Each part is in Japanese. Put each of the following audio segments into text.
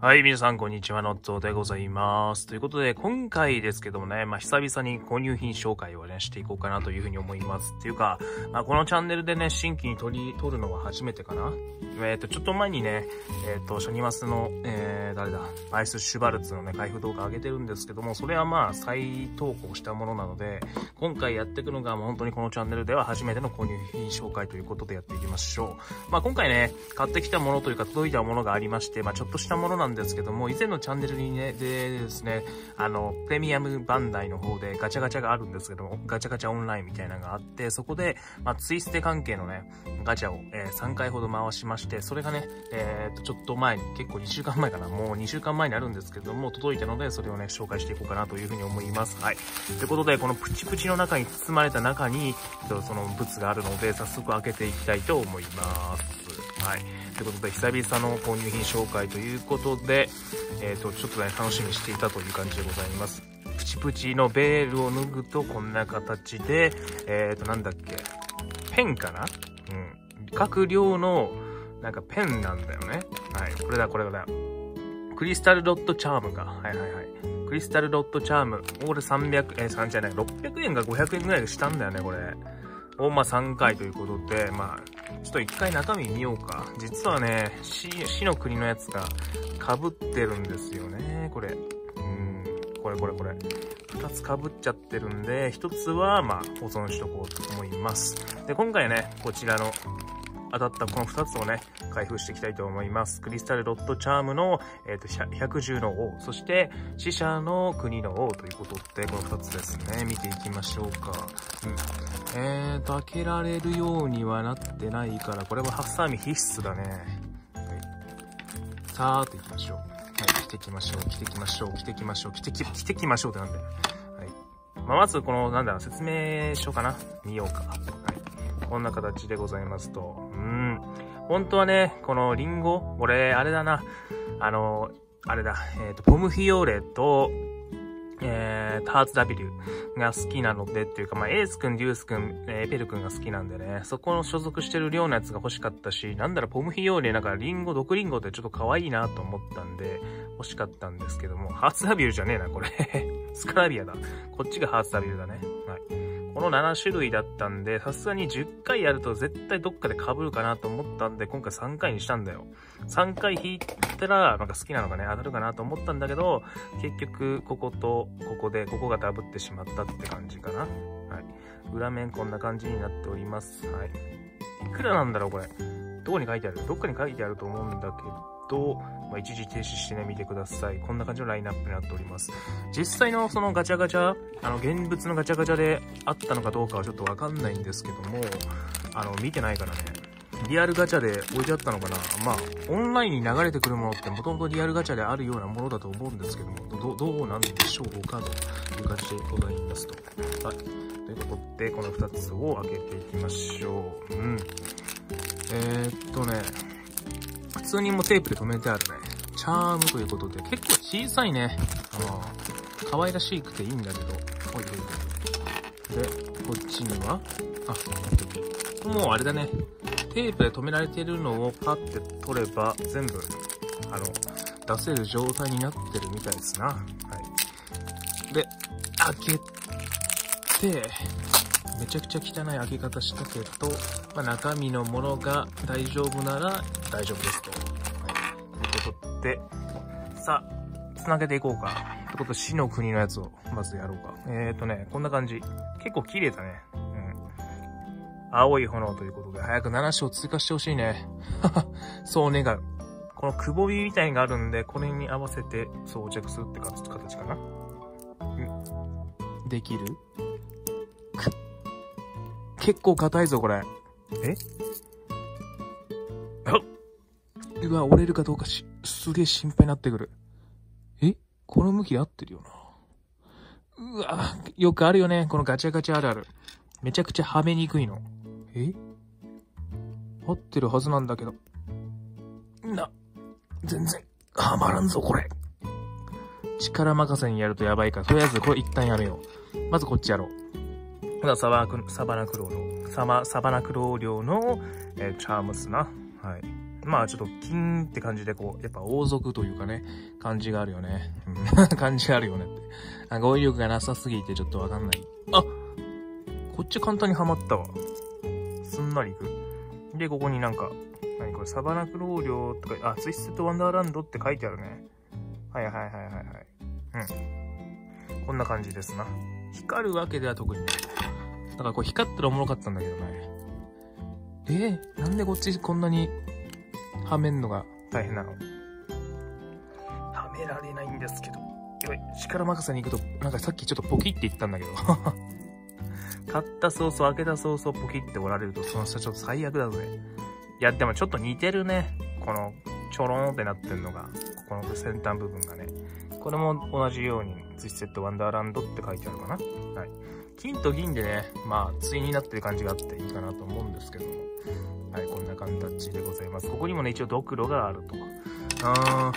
はい、皆さん、こんにちは。ノットでございます。ということで、今回ですけどもね、まあ、久々に購入品紹介をね、していこうかなというふうに思います。っていうか、まあ、このチャンネルでね、新規に取り、取るのは初めてかな。えっ、ー、と、ちょっと前にね、えっ、ー、と、ショニマスの、えー、誰だ、アイスシュバルツのね、開封動画上げてるんですけども、それはまあ、再投稿したものなので、今回やっていくのが、もう本当にこのチャンネルでは初めての購入品紹介ということでやっていきましょう。まあ、今回ね、買ってきたものというか、届いたものがありまして、まあ、ちょっとしたものなんんですけども、以前のチャンネルにね、でですね、あの、プレミアムバンダイの方でガチャガチャがあるんですけども、ガチャガチャオンラインみたいなのがあって、そこで、まあ、ツイステ関係のね、ガチャを、えー、3回ほど回しまして、それがね、えー、と、ちょっと前に、結構2週間前かな、もう2週間前にあるんですけども、届いたので、それをね、紹介していこうかなというふうに思います。はい。ということで、このプチプチの中に包まれた中に、その物があるので、早速開けていきたいと思います。はい。ということで、久々の購入品紹介ということで、えっ、ー、と、ちょっとね、楽しみにしていたという感じでございます。プチプチのベールを脱ぐとこんな形で、えっ、ー、と、なんだっけ、ペンかな？うん。各量の、なんかペンなんだよね。はい。これだ、これだ。クリスタルドットチャームか。はいはいはい。クリスタルドットチャーム。これ300、えー、3じゃない、600円か500円ぐらいしたんだよね、これ。を、まあ、3回ということで、まあ、ちょっと一回中身見ようか。実はね、死、死の国のやつが被ってるんですよね、これ。うん、これこれこれ。二つ被っちゃってるんで、一つは、まあ、保存しとこうと思います。で、今回ね、こちらの当たったこの2つをね、開封していきたいと思います。クリスタルロットチャームの、えーと、百獣の王、そして死者の国の王ということで、この2つですね、見ていきましょうか。うん、えーと、開けられるようにはなってないから、これはハサミ必須だね。はい。さーっといきましょう。はい、着てきましょう、着てきましょう、着てきましょう、着てき、着てきましょうってなんだよ。はい。まあ、まずこの、なんだろう、説明書かな見ようか。こんな形でございますと。うん。本当はね、このリンゴ、俺、あれだな。あの、あれだ、えっ、ー、と、ポムフィオーレと、えー、ターツ W が好きなのでっていうか、まあ、エースくん、デュースくん、えー、ペルくんが好きなんでね、そこの所属してる量のやつが欲しかったし、なんだろ、ポムフィオーレ、なんかリンゴ、毒リンゴってちょっと可愛いなと思ったんで、欲しかったんですけども、ハーツ W じゃねえな、これスカラビアだ。こっちがハーツ W だね。はい。この7種類だったんで、さすがに10回やると絶対どっかで被るかなと思ったんで、今回3回にしたんだよ。3回引いたら、なんか好きなのがね、当たるかなと思ったんだけど、結局、ここと、ここで、ここがダブってしまったって感じかな。はい。裏面こんな感じになっております。はい。いくらなんだろう、これ。どこに書いてある？どっかに書いてあると思うんだけど、まあ、一時停止してね、見てください。こんな感じのラインナップになっております。実際のそのガチャガチャ、あの、現物のガチャガチャであったのかどうかはちょっとわかんないんですけども、あの、見てないからね、リアルガチャで置いてあったのかなまあ、オンラインに流れてくるものってもともとリアルガチャであるようなものだと思うんですけども、どどうなんでしょうかという感じでございますと。はい。ということで、この2つを開けていきましょう。うん。えー、っとね、通にもテープで留めてあるね。チャームということで、結構小さいね。あ可愛らしくていいんだけど。ほいほいほい。で、こっちには、あ、もうあれだね。テープで留められているのをパッて取れば、全部、あの、出せる状態になってるみたいですな。はい。で、開けて、めちゃくちゃ汚い開け方したけど、まあ、中身のものが大丈夫なら大丈夫ですと。はい。ということで、さあ、繋げていこうか。ということで、死の国のやつをまずやろうか。えーとね、こんな感じ。結構綺麗だね。うん。青い炎ということで、早く7章追加してほしいね。そう願う。このくぼみみたいがあるんで、これに合わせて装着するって形かな。うん。できる？結構硬いぞ、これ。え？うわ、折れるかどうかし、すげえ心配になってくる。え？この向き合ってるよな。うわ、よくあるよね。このガチャガチャあるある。めちゃくちゃはめにくいの。え？合ってるはずなんだけど。な、全然、はまらんぞ、これ。力任せにやるとやばいから、とりあえずこれ一旦やめよう。まずこっちやろう。サバサバナクロウの、サバサバナクロウ漁の、えー、チャームスな。はい。まあちょっと金って感じでこう、やっぱ王族というかね、感じがあるよね。感じがあるよねって。あ語彙力がなさすぎてちょっとわかんない。あこっち簡単にはまったわ。すんなりいく。で、ここになんか、何これ、サバナクローリョとか、あ、ツイストワンダーランドって書いてあるね。はいはいはいはいはい。うん。こんな感じですな。光るわけでは特にない。だからこれ光ったらおもろかったんだけどね。えー、なんでこっちこんなにはめんのが大変なの？はめられないんですけど。よい、力任せに行くと、なんかさっきちょっとポキって言ったんだけど。買った早々、開けた早々ポキっておられると、その人ちょっと最悪だぜ。いや、でもちょっと似てるね。この、ちょろんってなってるのが、ここの先端部分がね。これも同じように、ツイステッドワンダーランドって書いてあるかな。はい。金と銀でね、まあ、対になってる感じがあっていいかなと思うんですけども。はい、こんな形でございます。ここにもね、一応ドクロがあると。あ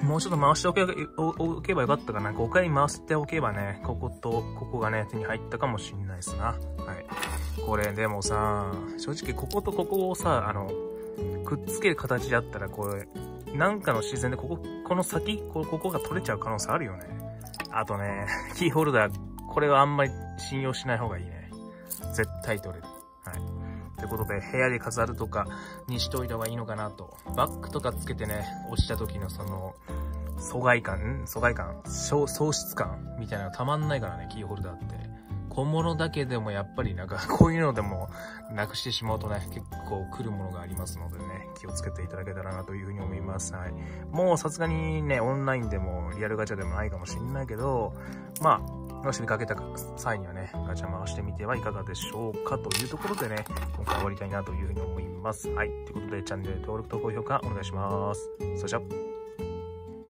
ー、もうちょっと回しておけばよかったかな。5回回しておけばね、ここと、ここがね、手に入ったかもしんないですな。はい。これ、でもさ、正直こことここをさ、あの、くっつける形だったら、これ、なんかの自然で、ここ、この先、こここが取れちゃう可能性あるよね。あとね、キーホルダー、これはあんまり信用しない方がいいね。絶対取れる。はい。ということで、部屋で飾るとかにしといた方がいいのかなと。バッグとかつけてね、押した時のその、疎外感、疎外感、喪失感みたいなのたまんないからね、キーホルダーって。小物だけでもやっぱりなんか こういうのでもなくしてしまうとね、結構来るものがありますのでね、気をつけていただけたらなというふうに思います。はい。もうさすがにね、オンラインでもリアルガチャでもないかもしんないけど、まあ、もし見かけた際にはね、ガチャ回してみてはいかがでしょうかというところでね、今回終わりたいなというふうに思います。はい。ということで、チャンネル登録と高評価お願いします。それじゃ。